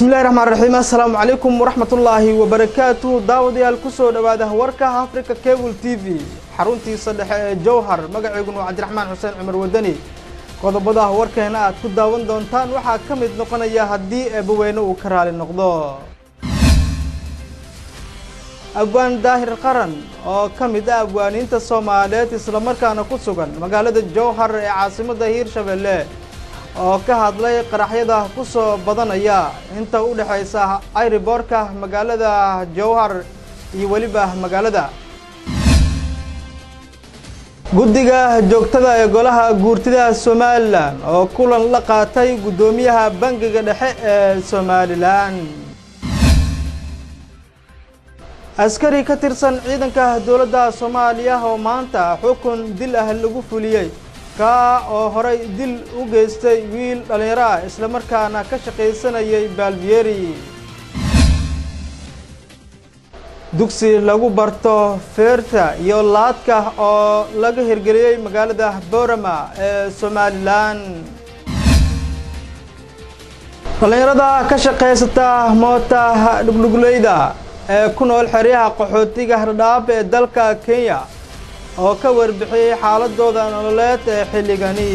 bismillahi raxmaan raxiim assalaamu calaykum waraxmatullaahi wabarakaatu daawadayaal ku soo dhowaada warka africa cable t v. Xaruntiisa dhexe ee jowhar magaceyguna cabdiraxmaan xuseen cumar wadani. Qodobada warkeena aad ku daawan doontaan waxaa ka mid noqonaya haddii eebbaweyne uu ka raali noqdo. Abwaan daahir qaran oo ka mid ah abwaaniinta soomaaliyeed islamarkaana ku sugan magaalada jowhar ee caasimadda hiirshabelle oo ka hadlay qaraxyada ku soo badanaya inta u dhexaysa ayriboorka magaalada jowhar iyo weliba magaalada. Guddiga joogtada ee golaha guurtida somalilan oo kulan la qaatay guddoomiyaha bangiga dhexe ee somalilan. Askari ka tirsan ciidanka dowladda soomaaliya oo maanta xukun dil ah lagu fuliyey kaa oo horay dil u geystay wiil dhallinyaro ah islamarkaana ka shaqaysanayay baalbiyeri dugsi lagu barto feerta iyo laadka oo laga hirgeliyey magaalada boorama ee somalilan dhallinyarada ka shaqaysata moota dhugdhugleyda ee ku nool xeryaha qaxootiga hardhaab ee dalka kenya oo ka warbixiyey xaaladooda nololeed ee xilligani